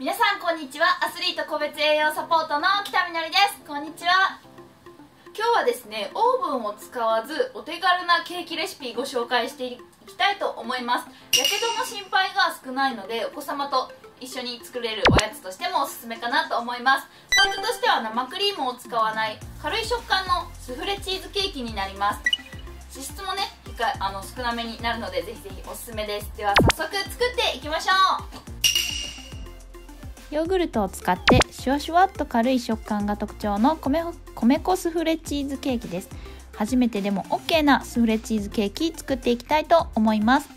皆さんこんにちは。アスリート個別栄養サポートの北みのりです。こんにちは。今日はですねオーブンを使わずお手軽なケーキレシピご紹介していきたいと思います。やけどの心配が少ないのでお子様と一緒に作れるおやつとしてもおすすめかなと思います。ポイントとしては生クリームを使わない軽い食感のスフレチーズケーキになります。脂質もねあの少なめになるのでぜひぜひおすすめです。では早速作っていきましょう。ヨーグルトを使ってシュワシュワっと軽い食感が特徴の米米粉スフレチーズケーキです。初めてでも OK なスフレチーズケーキ作っていきたいと思います。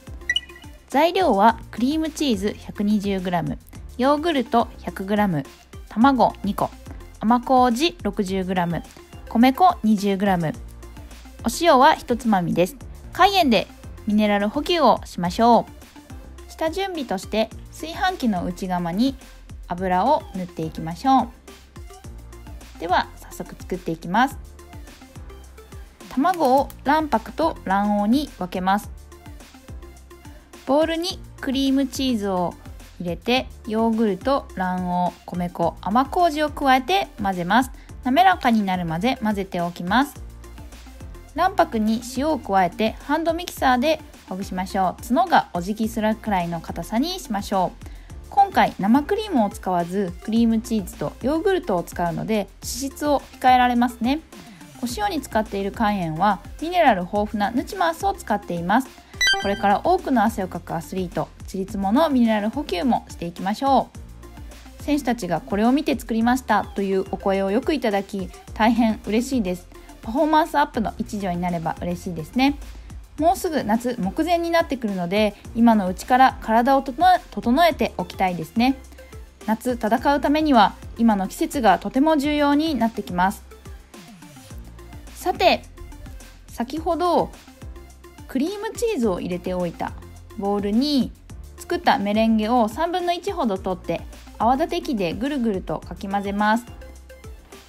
材料はクリームチーズ 120g ヨーグルト 100g 卵2個甘麹 60g 米粉 20g お塩は1つまみです。海塩でミネラル補給をしましょう。下準備として炊飯器の内釜に油を塗っていきましょう。では早速作っていきます。卵を卵白と卵黄に分けます。ボウルにクリームチーズを入れてヨーグルト卵黄米粉甘麹を加えて混ぜます。滑らかになるまで混ぜておきます。卵白に塩を加えてハンドミキサーでほぐしましょう。角がお辞儀するくらいの硬さにしましょう。今回生クリームを使わずクリームチーズとヨーグルトを使うので脂質を控えられますね。お塩に使っている肝炎はミネラル豊富なヌチマースを使っています。これから多くの汗をかくアスリートチリツモのミネラル補給もしていきましょう。選手たちがこれを見て作りましたというお声をよくいただき大変嬉しいです。パフォーマンスアップの一助になれば嬉しいですね。もうすぐ夏目前になってくるので今のうちから体を整えておきたいですね。夏戦うためには今の季節がとても重要になってきます。さて先ほどクリームチーズを入れておいた。ボウルに作ったメレンゲを3分の1ほど取って泡立て器でぐるぐるとかき混ぜます。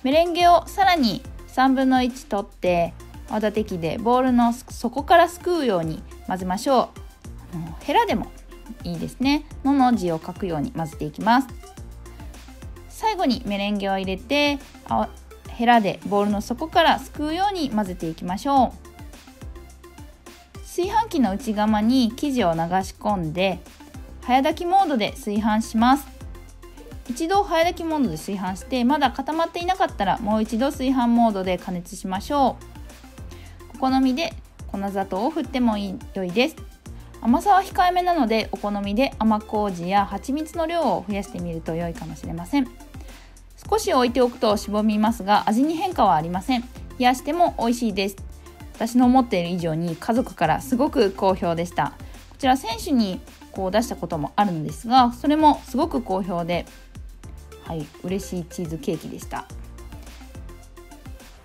メレンゲをさらに3分の1取って泡立て器でボウルの底からすくうように混ぜましょう。ヘラでもいいですね。のの字を書くように混ぜていきます。最後にメレンゲを入れてヘラでボウルの底からすくうように混ぜていきましょう。炊飯器の内釜に生地を流し込んで早炊きモードで炊飯します。一度早炊きモードで炊飯してまだ固まっていなかったらもう一度炊飯モードで加熱しましょう。お好みで粉砂糖を振っても良いです。甘さは控えめなのでお好みで甘麹や蜂蜜の量を増やしてみると良いかもしれません。少し置いておくとしぼみますが味に変化はありません。冷やしても美味しいです。私の思っている以上に家族からすごく好評でした。こちら選手にこう出したこともあるのですがそれもすごく好評ではい嬉しいチーズケーキでした。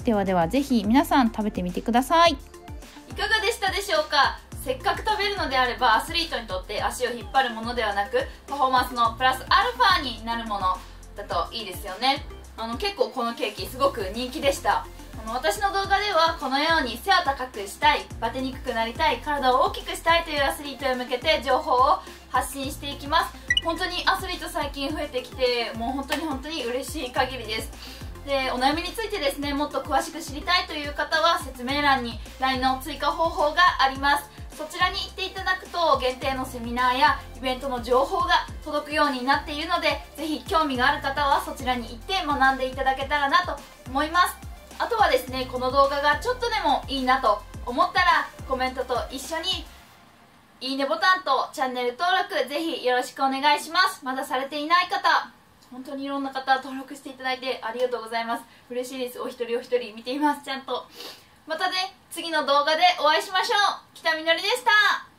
ではではぜひ皆さん食べてみてください。いかがでしたでしょうか？せっかく食べるのであればアスリートにとって足を引っ張るものではなくパフォーマンスのプラスアルファになるものだといいですよね。あの結構このケーキすごく人気でした。あの私の動画ではこのように背を高くしたいバテにくくなりたい体を大きくしたいというアスリートへ向けて情報を発信していきます。本当にアスリート最近増えてきてもう本当に本当に嬉しい限りです。でお悩みについてですねもっと詳しく知りたいという方は説明欄に LINE の追加方法があります。そちらに行っていただくと限定のセミナーやイベントの情報が届くようになっているのでぜひ興味がある方はそちらに行って学んでいただけたらなと思います。あとはですねこの動画がちょっとでもいいなと思ったらコメントと一緒にいいねボタンとチャンネル登録ぜひよろしくお願いします。まだされていない方本当にいろんな方登録していただいてありがとうございます。嬉しいです。お一人お一人見ています。ちゃんと。またね次の動画でお会いしましょう。北みのりでした。